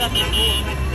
要比命